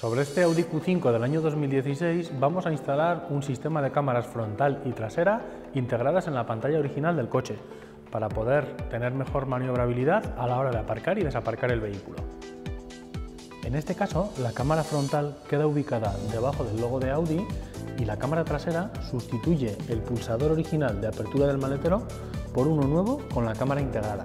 Sobre este Audi Q5 del año 2016 vamos a instalar un sistema de cámaras frontal y trasera integradas en la pantalla original del coche para poder tener mejor maniobrabilidad a la hora de aparcar y desaparcar el vehículo. En este caso, la cámara frontal queda ubicada debajo del logo de Audi y la cámara trasera sustituye el pulsador original de apertura del maletero por uno nuevo con la cámara integrada.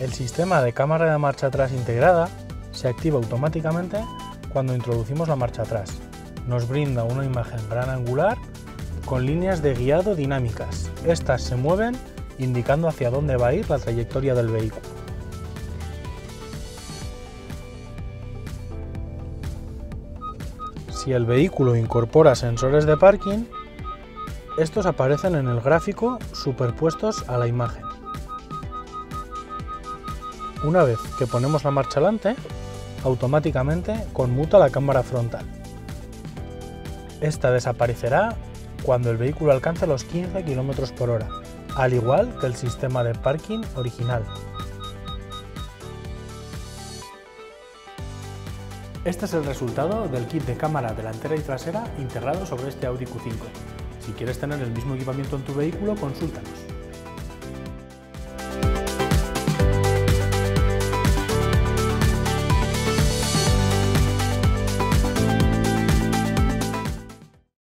El sistema de cámara de marcha atrás integrada se activa automáticamente cuando introducimos la marcha atrás. Nos brinda una imagen gran angular con líneas de guiado dinámicas. Estas se mueven indicando hacia dónde va a ir la trayectoria del vehículo. Si el vehículo incorpora sensores de parking, estos aparecen en el gráfico superpuestos a la imagen. Una vez que ponemos la marcha adelante, automáticamente conmuta la cámara frontal. Esta desaparecerá cuando el vehículo alcance los 15 km por hora, al igual que el sistema de parking original. Este es el resultado del kit de cámara delantera y trasera integrado sobre este Audi Q5. Si quieres tener el mismo equipamiento en tu vehículo, consúltanos.